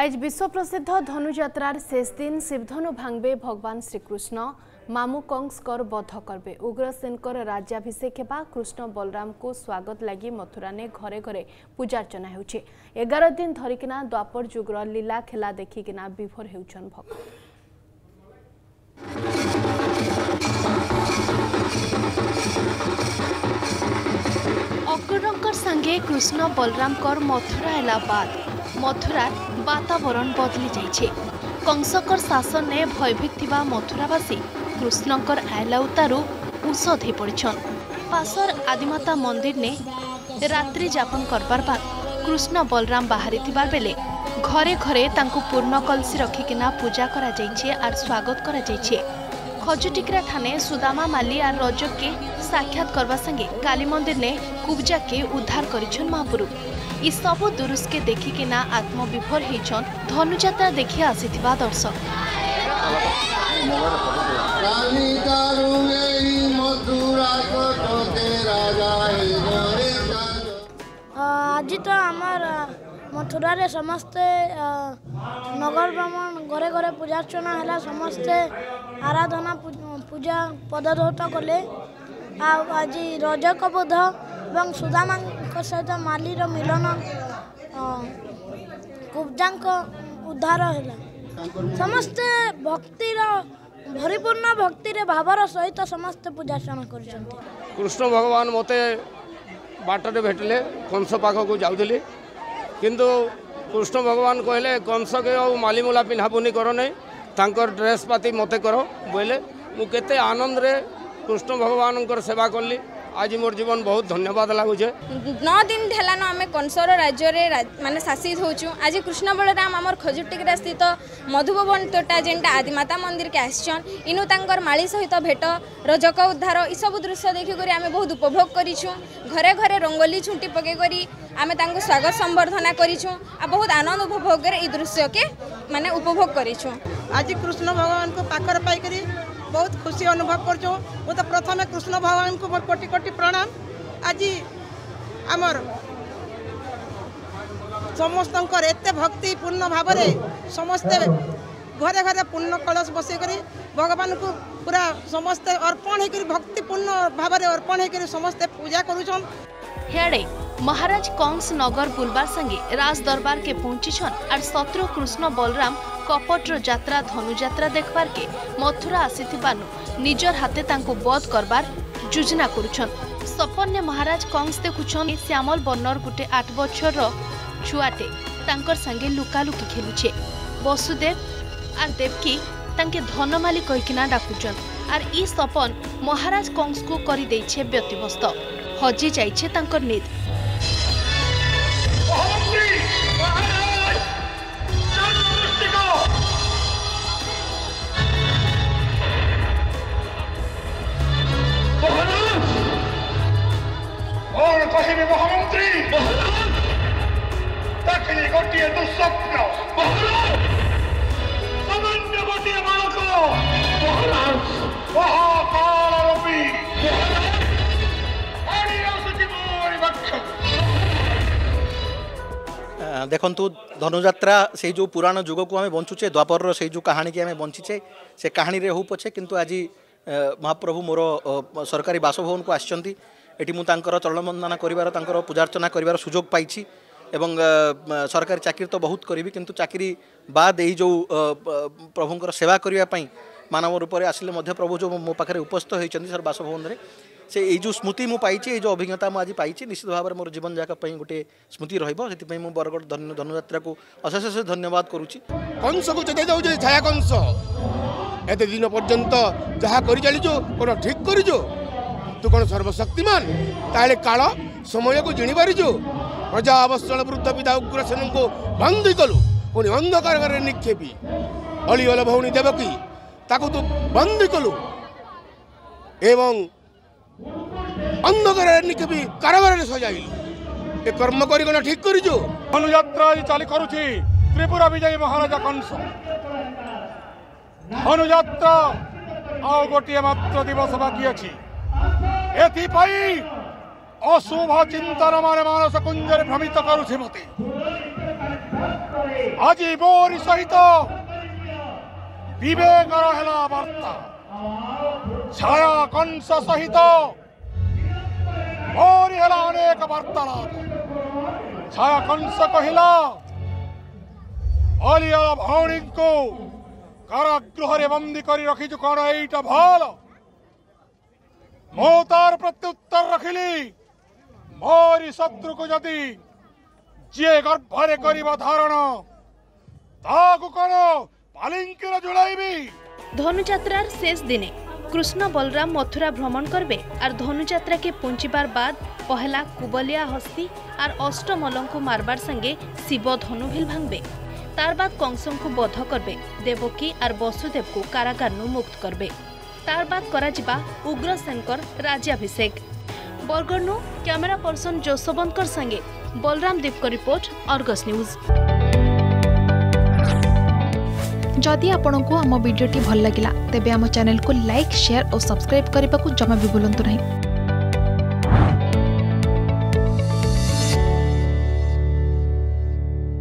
আজ বিশ্বপ্রসিদ্ধ ধনুযাত্রার শেষ দিন শিবধনু ভাঙবে ভগবান শ্রীকৃষ্ণ। মামু কংসকর বধ করবে। উগ্রসেনকর রাজ্যাভিষেক হওয়া কৃষ্ণ বলরামকু স্বাগত লাগি মথুরানে ঘরে ঘরে পূজার্চনা হেউছে। এগার দিন ধরিকিনা দ্বাপর যুগর লীলা খেলা দেখিকিনা বিভোর হেউছন ভক্ত। অকুরঙ্কর সাঙ্গে কৃষ্ণ বলরামকর মথুরা এলা বাদ મથુરા વાતાવરણ બદલી જાય કંસકર ভয়ভীত ભયભીત মথুরাবাসী কৃষ্ণকর আয়লাউতারু આયલાઉતારૂ ઉષધ હોઈ પડીછન પાસર આદિમાતા મંદિરને રાત્રિ જાપન કરવાર બાદ કૃષ્ણ બલરામ બહારી বেলে ঘরে ঘরে তাঁকু পূর্ণ কলসি রক্ষিকিনা পূজা করা যাইছে আর স্বাগত করা যাইছে খজুটিকরা থানে সুদামা মালি আর রজককে সাক্ষাৎ করবা সঙ্গে কালী মন্দির নে কুবজাকে উদ্ধার করেছেন মহাপুরুষ ইসব দুরুস্কে দেখিকিনা আত্মবিভোর হয়েছেন ধনুযাত্রা দেখি আসিথিবা দর্শক। আজি তো আমার মথুরার সমস্তে নগর ভ্রমণ ঘরে ঘরে পূজার্চনা হল সমস্তে আরাধনা পূজা পদধৌত কলে। আজি রজ কবুধ এবং সুদামা ସମସ୍ତେ ଆରାଧନା ପୁ- ପୂଜା ପଦଧୌତ କଲେ ଆଉ ଆଜି ରଜକ ବୋଧ ଏବଂ ସୁଦାମାଙ୍କ ସହିତ ମାଲିର ମିଳନ ଅ, କୁବ୍ଜାଙ୍କ ଉଦ୍ଧାର ହେଲା। ସମସ୍ତେ ଭକ୍ତିର ଭରିପୂର୍ଣ୍ଣ ଭକ୍ତିରେ ଭାବର ସହିତ ସମସ୍ତେ ପୂଜାର୍ଚ୍ଚନା କରୁଛନ୍ତି। କୃଷ୍ଣ ଭଗବାନ ମୋତେ ବାଟରେ ଭେଟିଲେ କଂସ ପାଖକୁ ଯାଉଥିଲି। କିନ୍ତୁ କୃଷ୍ଣ ଭଗବାନ କହିଲେ କଂସକେ ଆଉ ମାଲିମୁଲା ପିନ୍ଧାପୁନି କର ନାହିଁ ତାଙ୍କର ଡ୍ରେସ୍ ପାତି ମୋତେ କର ବୋଇଲେ ମୁଁ କେତେ ଆନନ୍ଦରେ କୃଷ୍ଣ ଭଗବାନଙ୍କର ସେବା କଲି। ଆଜି ମୋର ଜୀବନ ବହୁତ ଧନ୍ୟବାଦ ଲାଗୁଛେ ନଅ ଦିନ ହେଲାନ ଆମେ କଂସର ରାଜ୍ୟରେ ରା- ମାନେ ଶାସିତ ହେଉଛୁ ଆଜି କୃଷ୍ଣ ବଳରାମ ଆମର ଖଜୁରଟିକିରା ସ୍ଥିତ ମଧୁବନ ତୋଟା ଯେନ୍ଟା ଆଦିମାତା ମନ୍ଦିରକେ ଆସିଛନ୍ ଇନୁ ତାଙ୍କର ମାଳି ସହିତ ଭେଟ ରଜକ ଉଦ୍ଧାର ଏସବୁ ଦୃଶ୍ୟ ଦେଖିକରି ଆମେ ବହୁତ ଉପଭୋଗ କରିଛୁ ଘରେ ଘରେ ରଙ୍ଗୋଲି ଝୁଣ୍ଟି ପକେଇ କରି ଆମେ ତାଙ୍କୁ ସ୍ୱାଗତ ସମ୍ବର୍ଦ୍ଧନା କରିଛୁ ଆଉ ବହୁତ ଆନନ୍ଦ ଉପଭୋଗରେ এই ଦୃଶ୍ୟକେ ମାନେ ଉପଭୋଗ କରିଛୁ ଆଜି କୃଷ୍ଣ ଭଗବାନଙ୍କୁ ପାଖରେ ପାଇକରି ବହୁତ ଖୁସି ଅନୁଭବ କରୁଛୁ ମୁଁ ତ ପ୍ରଥମେ କୃଷ୍ଣ ଭଗବାନଙ୍କୁ ମୋର କୋଟି କୋଟି ପ୍ରଣାମ ଆଜି ଆମର ସମସ୍ତଙ୍କର ଏତେ ଭକ୍ତିପୂର୍ଣ୍ଣ ଭାବରେ ସମସ୍ତେ ଘରେ ଘରେ ପୂର୍ଣ୍ଣ କଳସ ବସେଇକରି ଭଗବାନଙ୍କୁ ପୁରା ସମସ୍ତେ ଅର୍ପଣ ହେଇକରି ଭକ୍ତିପୂର୍ଣ୍ଣ ଭାବରେ ଅର୍ପଣ ହେଇକରି ସମସ୍ତେ ପୂଜା କରୁଛନ୍ হেয়াড়ে મહારાજ કંસનગર ગુલબાર સંગે રાજ દરબાર કે પહોંચી છન આર શત્રુ કૃષ્ણ બલરામ કપટર જાત્રા ધનુଯାତ୍ରା દેખવાર કે મથુરા આસીથિબાનુ ନିଜର ହାତେ ତାଙ୍କୁ ବଧ କରବାର ଯୋଜନା କରୁଛନ୍ ସପନ୍ୟ ମହାରାଜ କଂସ ଦେଖୁଛନ୍ ଶ୍ୟାମଲ ବର୍ଣ୍ଣର ଗୋଟେ ଆଠ ବଛରର ଛୁଆଟେ ତାଙ୍କର ସାଙ୍ଗେ ଲୁକାଲୁକି ଖେଲୁଛେ ବସୁଦେବ ଆର୍ ଦେବକୀ ତାଙ୍କେ ଧନମାଲି କହିକିନା ଡାକୁଛନ୍ ଆର୍ ଇ ସପନ ମହାରାଜ କଂସକୁ କରିଦେଇଛେ ବ୍ୟତିବ୍ୟସ୍ତ ହଜି ଯାଇଛେ ତାଙ୍କର ନିଦ କ'ଣ କହିବି ମହାମନ୍ତ୍ରୀ ଚାକିରି ଗୋଟିଏ ଦୁଃସ୍ୱପ୍ନ ସାମାନ୍ୟ ଗୋଟିଏ ବାଳକ ମହାକାଳ ରୂପୀ ଆଣି ଆସୁଛି ମୋରି ବକ୍ଷକୁ আহ, দেখন্তু ধনুযাত্রা সেই যে পুরাণ যুগকু আমি বঞ্চুছে দ্বাপরর সেই যে কাহাণীকে আমি বঞ্চিছে সে কাহাণীরে হউ পছে কিন্তু এটি মু তাঁর চলবন্দনা করবার তাঁর পূজার্চনা করবার সুযোগ পাইছি এবং সরকারি চাকরি তো বহুত করবি কিন্তু চাকরি বাদ এই যে প্রভুঙ্কর সেবা করা মানব রূপে আসলে প্রভু যে মো পাখে উপস্থিত হয়েছেন সার বাসভবনের সে এই যে স্মৃতি মু পাইছি এই যে অভিজ্ঞতা মু আজ পাইছি নিশ্চিত ভাবে মোর জীবনযাক গোটে স্মৃতি রহব সেই মু বরগড় ধনুযাত্রা অশেষ অশেষ ধন্যবাদ করুছি কংসক চেতাই যাচ্ছে ছায়া কংস এত দিন পর্যন্ত যা করে চালিছ কোটা ঠিক করিছো କରି ଚାଲିଛୁ କ'ଣ ଠିକ୍ କରିଛୁ ତୁ କ'ଣ ସର୍ବଶକ୍ତିମାନ ତାହେଲେ କାଳ ସମୟକୁ ଜିଣି ପାରିଛୁ ପ୍ରଜା ଅବସଳ ବୃଦ୍ଧ ପିତା ଉଗ୍ରସେନଙ୍କୁ ବନ୍ଦୀ କଲୁ ପୁଣି ଅନ୍ଧକାରରେ ନିକ୍ଷେପି ଅଳିଅଲ ଭଉଣୀ ଦେବକୀ ତାକୁ ତୁ ବନ୍ଦୀ କଲୁ ଏବଂ ଅନ୍ଧକାରରେ ନିକ୍ଷେପି କାରାଗାରରେ ସଜାଇଲୁ ଏ କର୍ମ କରି କ'ଣ ଠିକ୍ କରିଛୁ ଧନୁଯାତ୍ରା ଆଜି ଚାଲି କରୁଛି ତ୍ରିପୁରା ବିଜୟୀ ମହାରାଜା କଂସ ଧନୁଯାତ୍ରା ଆଉ ଗୋଟିଏ ମାତ୍ର ଦିବସ ବାକି ଅଛି ଏଥିପାଇଁ ଅଶୁଭ ଚିନ୍ତନ ମାନେ ମାନସ କୁଞ୍ଜରେ ଭ୍ରମିତ କରୁଛି ମତେ ଆଜି ମୋରି ସହିତ ବିବେକର ହେଲା ବାର୍ତ୍ତା ଛାୟା କଂସ ସହିତ ମୋରି ହେଲା ଅନେକ ବାର୍ତ୍ତାଳାପ ଛାୟା କଂସ କହିଲା ଅଲିଆ ଭଉଣୀଙ୍କୁ କାରାଗୃହରେ ବନ୍ଦୀ କରି ରଖିଛୁ କ'ଣ? ଏଇଟା ଭଲ? ମୁଁ ତାର ପ୍ରତ୍ୟୁତ୍ତର ରଖିଲି ମୋରି ଶତ୍ରୁକୁ ଯଦି ଯିଏ ଗର୍ଭରେ କରିବ ଧାରଣ ତାହାକୁ କ'ଣ পালিঙ্কিরে জুড়াইবি ধনুযাত্রার শেষ দিনে কৃষ্ণ বলরাম মথুরা ভ্রমণ করবে আর ধনুযাত্রাকে পৌঁছিবার বাদ পহেলা কুবলিয়া হস্তি আর অষ্টমলঙ্কু মারবার সঙ্গে শিব ধনুভিল ভাঙবে তার বাদ কংসঙ্কু বধ করবে দেবকী আর বসুদেবকু কারাগারনু মুক্ত করবে ତାର ବାଦ୍ କରାଯିବା ଉଗ୍ରସେନଙ୍କର ରାଜ୍ୟାଭିଷେକ। ବରଗଡ଼ରୁ କ୍ୟାମେରା ପର୍ସନ ଯଶୋବନ୍ତଙ୍କ ସାଙ୍ଗେ ବଲରାମ ଦେବଙ୍କ ରିପୋର୍ଟ ଅର୍ଗସ୍ ନ୍ୟୁଜ୍। ଯଦି ଆପଣଙ୍କୁ ଆମ ଭିଡ଼ିଓଟି ଭଲ ଲାଗିଲା ତେବେ ଆମ ଚ୍ୟାନେଲକୁ ଲାଇକ୍ ସେୟାର ଓ ସବସ୍କ୍ରାଇବ୍ କରିବାକୁ ଜମା ବି ଭୁଲନ୍ତୁ ନାହିଁ।